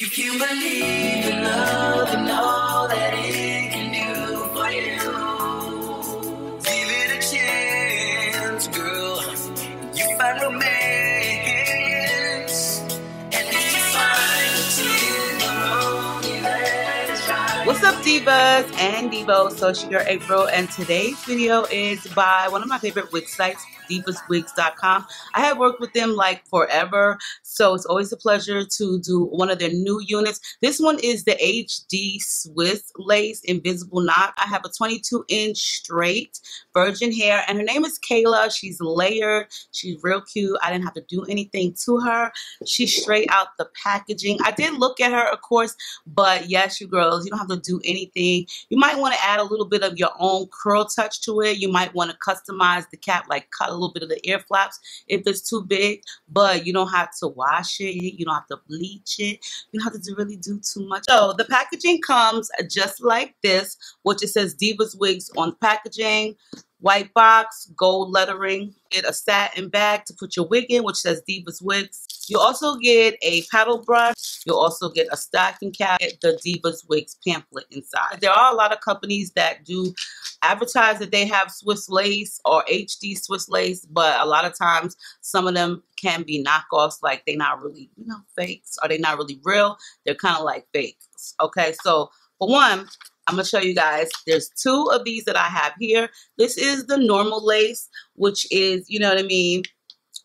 You believe in love and all that it can do for you, give it a chance, girl. You find romance, and if you find it. What's up, divas and divos? So, it's your April, and today's video is by one of my favorite wig sites, divaswigs.com. I have worked with them like forever, so it's always a pleasure to do one of their new units. This one is the HD Swiss Lace Invisible Knot. I have a 22 inch straight virgin hair, and her name is Kayla. She's layered, she's real cute. I didn't have to do anything to her. She's straight out the packaging. I did look at her, of course, but yes, you girls, you don't have to do anything. You might want to add a little bit of your own curl touch to it. You might want to customize the cap, like a little bit of the ear flaps if it's too big, but you don't have to wash it. You don't have to bleach it. You don't have to really do too much. So the packaging comes just like this, which it says Divas Wigs on the packaging. White box, gold lettering. Get a satin bag to put your wig in, which says Divas Wigs. You also get a paddle brush. You'll also get a stocking cap, the Divas Wigs pamphlet inside. There are a lot of companies that do advertise that they have Swiss lace or HD Swiss lace, but a lot of times some of them can be knockoffs, like they're not really, you know, fakes Are they're not really real. They're kind of like fakes. Okay, so for one, I'm going to show you guys. There's two of these that I have here. This is the normal lace, which is, you know what I mean,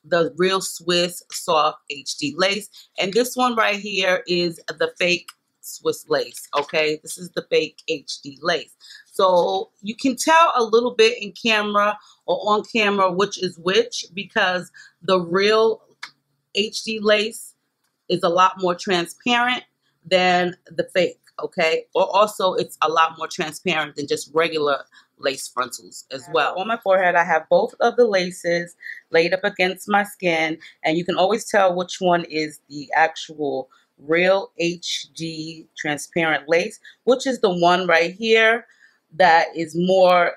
the real Swiss soft HD lace. And this one right here is the fake Swiss lace, okay? This is the fake HD lace. So you can tell a little bit in camera or on camera which is which because the real HD lace is a lot more transparent than the fake, okay? Or also it's a lot more transparent than just regular lace frontals as well. On my forehead, I have both of the laces laid up against my skin, and you can always tell which one is the actual real HD transparent lace, which is the one right here that is more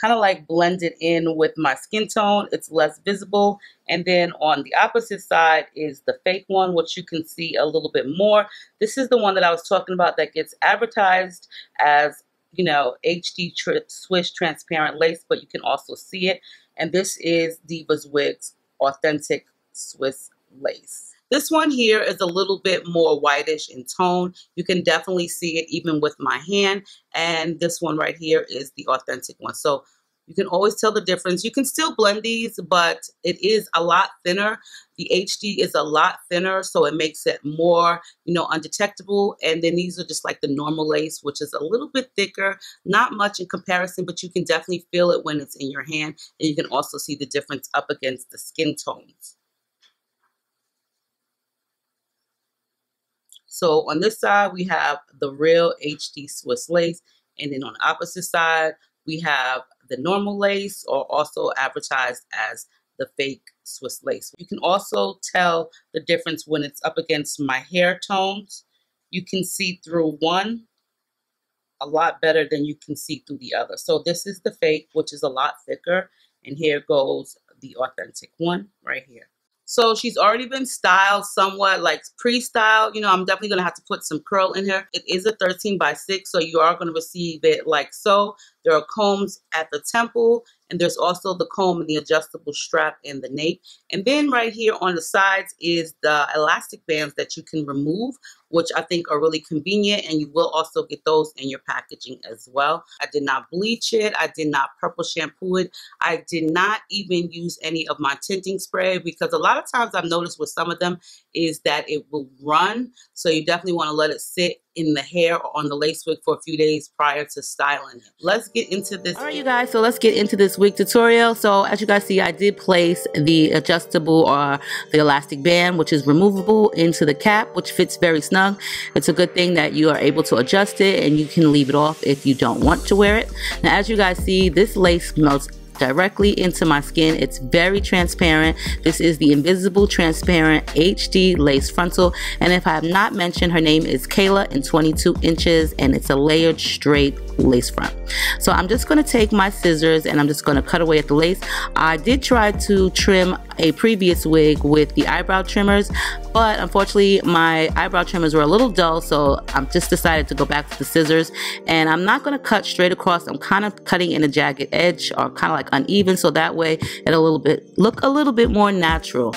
kind of like blended in with my skin tone. It's less visible. And then on the opposite side is the fake one, which you can see a little bit more. This is the one that I was talking about that gets advertised as, you know, HD tr Swiss transparent lace, but you can also see it. And this is Divas Wigs Authentic Swiss Lace. This one here is a little bit more whitish in tone. You can definitely see it even with my hand. And this one right here is the authentic one. So you can always tell the difference. You can still blend these, but it is a lot thinner. The HD is a lot thinner, so it makes it more, you know, undetectable. And then these are just like the normal lace, which is a little bit thicker, not much in comparison, but you can definitely feel it when it's in your hand. And you can also see the difference up against the skin tones. So on this side, we have the real HD Swiss lace. And then on the opposite side, we have the normal lace or also advertised as the fake Swiss lace. You can also tell the difference when it's up against my hair tones. You can see through one a lot better than you can see through the other. So this is the fake, which is a lot thicker. And here goes the authentic one right here. So she's already been styled somewhat like pre-styled. You know, I'm definitely going to have to put some curl in here. It is a 13 by 6, so you are going to receive it like so. There are combs at the temple, and there's also the comb and the adjustable strap in the nape. And then right here on the sides is the elastic bands that you can remove which I think are really convenient and you will also get those in your packaging as well. I did not bleach it. I did not purple shampoo it. I did not even use any of my tinting spray because a lot of times I've noticed with some of them is that it will run. So you definitely want to let it sit in the hair or on the lace wig for a few days prior to styling it. Let's get into this. All right, you guys, so let's get into this wig tutorial. So as you guys see, I did place the adjustable or the elastic band, which is removable into the cap, which fits very snug. It's a good thing that you are able to adjust it and you can leave it off if you don't want to wear it. Now, as you guys see, this lace melts directly into my skin. It's very transparent. This is the Invisible Transparent HD Lace Frontal. And if I have not mentioned, her name is Kayla in 22 inches and it's a layered straight lace front. So I'm just going to take my scissors and I'm just going to cut away at the lace. I did try to trim a previous wig with the eyebrow trimmers, but unfortunately my eyebrow trimmers were a little dull, so I'm just decided to go back to the scissors. And I'm not going to cut straight across. I'm kind of cutting in a jagged edge or kind of like uneven, so that way it'll a little bit look a little bit more natural.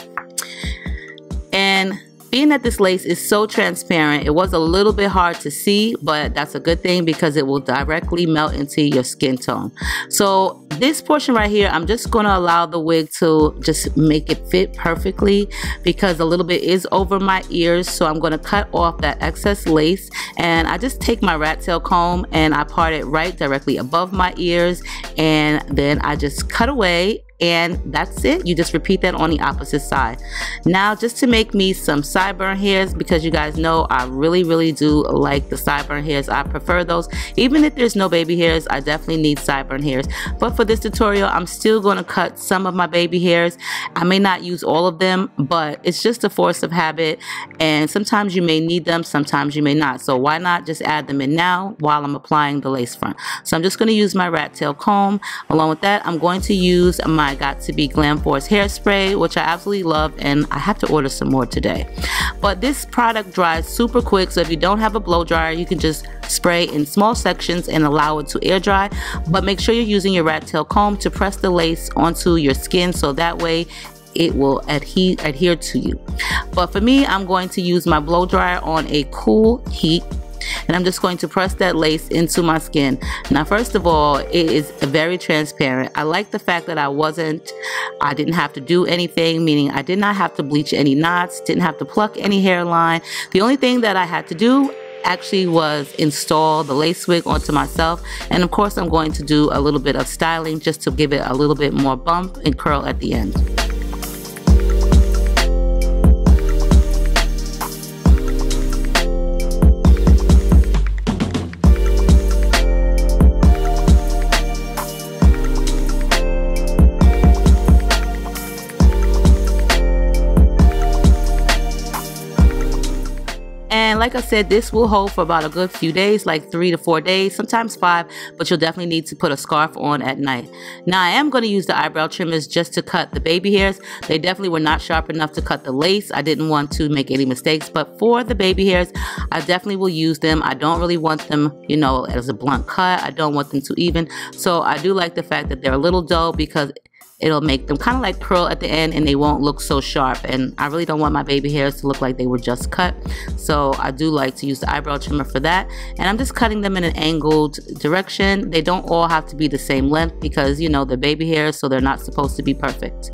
And being that this lace is so transparent, it was a little bit hard to see, but that's a good thing because it will directly melt into your skin tone. So this portion right here, I'm just going to allow the wig to just make it fit perfectly because a little bit is over my ears. So I'm going to cut off that excess lace and I just take my rat tail comb and I part it right directly above my ears and then I just cut away and that's it. You just repeat that on the opposite side. Now just to make me some sideburn hairs because you guys know I really really do like the sideburn hairs. I prefer those. Even if there's no baby hairs I definitely need sideburn hairs. But for this tutorial I'm still going to cut some of my baby hairs. I may not use all of them but it's just a force of habit. And sometimes you may need them sometimes you may not. So why not just add them in now while I'm applying the lace front? So I'm just going to use my rat tail comb. Along with that I'm going to use my my Got2b Glam Force hairspray, which I absolutely love, and I have to order some more today. But this product dries super quick, so if you don't have a blow dryer, you can just spray in small sections and allow it to air dry. But make sure you're using your rat tail comb to press the lace onto your skin so that way it will adhere, adhere to you. But for me, I'm going to use my blow dryer on a cool heat and I'm just going to press that lace into my skin. Now, first of all, it is very transparent. I like the fact that I wasn't, I didn't have to do anything, meaning I did not have to bleach any knots, didn't have to pluck any hairline. The only thing that I had to do actually was install the lace wig onto myself and of course I'm going to do a little bit of styling just to give it a little bit more bump and curl at the end. Like I said, this will hold for about a good few days, like three to four days, sometimes five, but you'll definitely need to put a scarf on at night. Now I am going to use the eyebrow trimmers just to cut the baby hairs. They definitely were not sharp enough to cut the lace. I didn't want to make any mistakes, but for the baby hairs, I definitely will use them. I don't really want them, you know, as a blunt cut. I don't want them too even. So I do like the fact that they're a little dull because it'll make them kind of like curl at the end and they won't look so sharp. And I really don't want my baby hairs to look like they were just cut. So I do like to use the eyebrow trimmer for that. And I'm just cutting them in an angled direction. They don't all have to be the same length because you know they're baby hairs so they're not supposed to be perfect.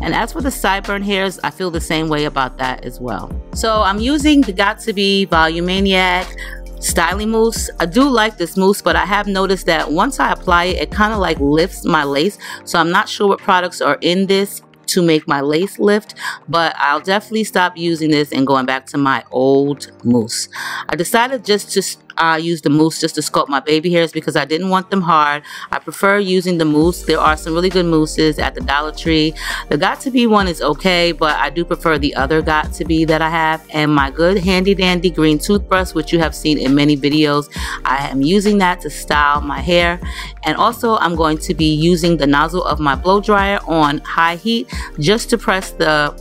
And as for the sideburn hairs I feel the same way about that as well. So I'm using the Got2b Volumaniac styling mousse. I do like this mousse, but I have noticed that once I apply it, it kind of like lifts my lace. So I'm not sure what products are in this to make my lace lift, but I'll definitely stop using this and going back to my old mousse. I decided just to I use the mousse just to sculpt my baby hairs because I didn't want them hard. I prefer using the mousse. There are some really good mousses at the Dollar Tree. The Got2b one is okay, but I do prefer the other Got2b that I have. And my good handy dandy green toothbrush, which you have seen in many videos, I am using that to style my hair. And also I'm going to be using the nozzle of my blow dryer on high heat just to press the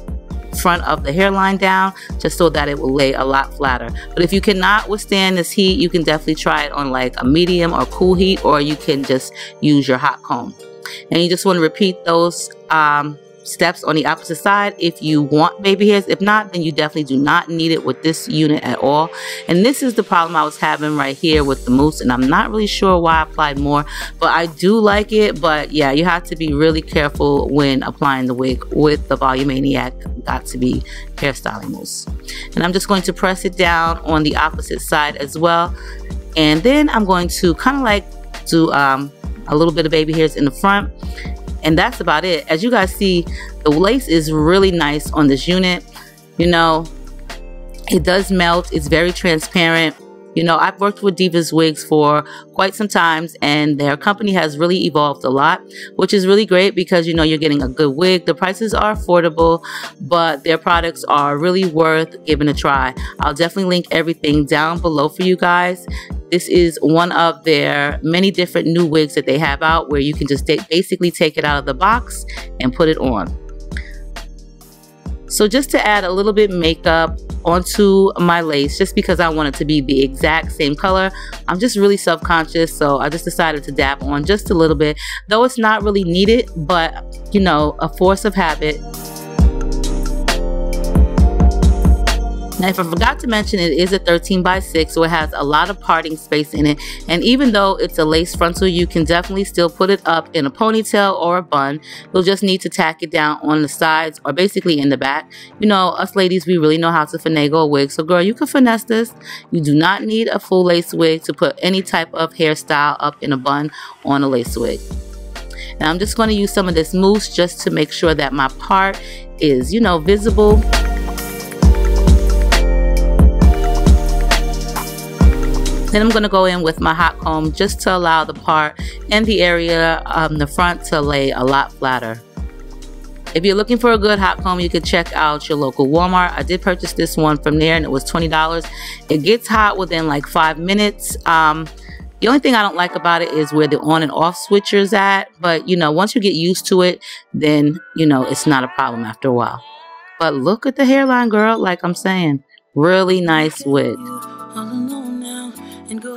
front of the hairline down just so that it will lay a lot flatter. But if you cannot withstand this heat, you can definitely try it on like a medium or cool heat, or you can just use your hot comb. And you just want to repeat those um, steps on the opposite side if you want baby hairs. If not, then you definitely do not need it with this unit at all. And this is the problem I was having right here with the mousse. And I'm not really sure why I applied more, but I do like it. But yeah, you have to be really careful when applying the wig with the Volumaniac Got2b hairstyling mousse. And I'm just going to press it down on the opposite side as well. And then I'm going to kind of like do um, a little bit of baby hairs in the front and that's about it. As you guys see, the lace is really nice on this unit. You know, it does melt. It's very transparent. You know, I've worked with Divas Wigs for quite some times and their company has really evolved a lot, which is really great because, you know, you're getting a good wig. The prices are affordable, but their products are really worth giving a try. I'll definitely link everything down below for you guys. This is one of their many different new wigs that they have out where you can just basically take it out of the box and put it on. So just to add a little bit makeup onto my lace just because I want it to be the exact same color. I'm just really self-conscious so I just decided to dab on just a little bit though it's not really needed but you know a force of habit Now, if I forgot to mention, it is a 13 by 6, so it has a lot of parting space in it. And even though it's a lace frontal, you can definitely still put it up in a ponytail or a bun. You'll just need to tack it down on the sides or basically in the back. You know, us ladies, we really know how to finagle a wig. So girl, you can finesse this. You do not need a full lace wig to put any type of hairstyle up in a bun on a lace wig. Now I'm just going to use some of this mousse just to make sure that my part is, you know, visible. Then I'm going to go in with my hot comb just to allow the part and the area um, the front to lay a lot flatter. If you're looking for a good hot comb, you can check out your local Walmart. I did purchase this one from there and it was $20. It gets hot within like five minutes. Um, the only thing I don't like about it is where the on and off switcher is at. But, you know, once you get used to it, then, you know, it's not a problem after a while. But look at the hairline, girl. Like I'm saying, really nice wig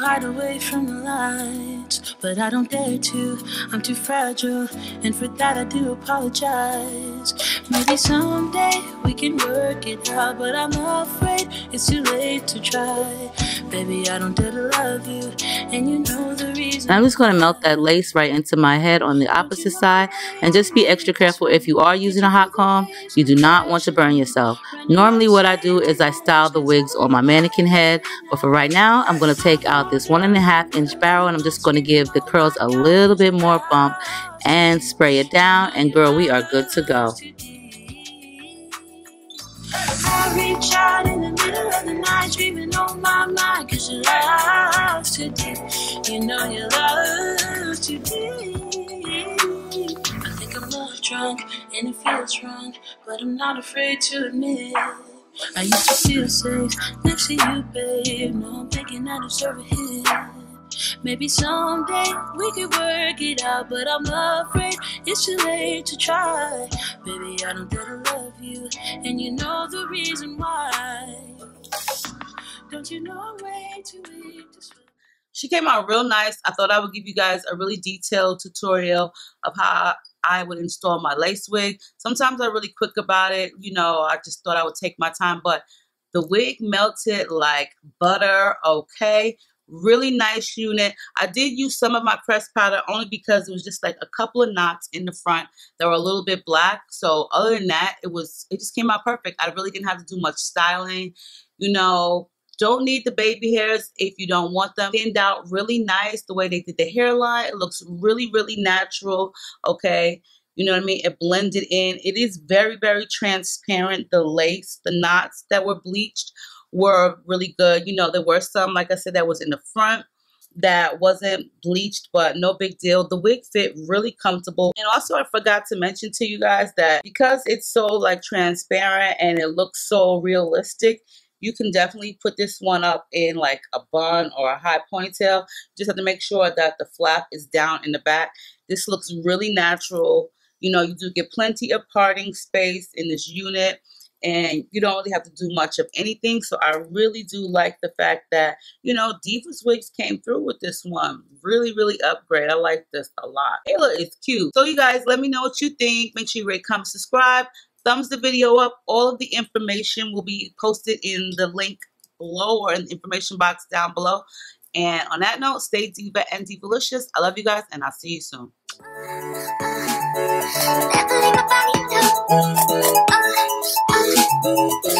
hide away from the lights. But I don't dare to, I'm too fragile, and for that I do apologize. Maybe someday we can work it out, but I'm afraid it's too late to try. Baby, I don't dare to love you, and you know the reason. I'm just to melt that lace right into my head on the opposite side, and just be extra careful if you are using a hot comb. You do not want to burn yourself. Normally, what I do is I style the wigs on my mannequin head, but for right now, I'm to take out this one and a half inch barrel and I'm just going to give the curls a little bit more bump and spray it down and girl we are good to go. Drunk, and it feels wrong, but I'm not afraid to admit. I used to feel safe next to you, babe. I'm thinking I deserve a hit. Maybe someday we could work it out, but I'm afraid it's too late to try. Baby, I don't dare to love you, and you know the reason why. Don't you know I'm way too weak to swim? She came out real nice. I thought I would give you guys a really detailed tutorial of how I would install my lace wig. Sometimes I'm really quick about it. You know, I just thought I would take my time, but the wig melted like butter, okay? Really nice unit. I did use some of my pressed powder only because it was just like a couple of knots in the front that were a little bit black. So other than that, it was it just came out perfect. I really didn't have to do much styling. You know, don't need the baby hairs if you don't want them. Thinned out really nice the way they did the hairline. It looks really, really natural. Okay. You know what I mean? It blended in. It is very, very transparent. The lace, the knots that were bleached were really good. You know, there were some, like I said, that was in the front that wasn't bleached, but no big deal. The wig fit really comfortable. And also I forgot to mention to you guys that because it's so like transparent and it looks so realistic, you can definitely put this one up in like a bun or a high ponytail. Just have to make sure that the flap is down in the back. This looks really natural. You know, you do get plenty of parting space in this unit and you don't really have to do much of anything. So I really do like the fact that, you know, Divas Wigs came through with this one. Really, really upgrade. I like this a lot. Ayla is cute. So you guys, let me know what you think. Make sure you rate, comment, subscribe thumbs the video up. All of the information will be posted in the link below or in the information box down below. And on that note, stay diva and divalicious. I love you guys, and I'll see you soon. Música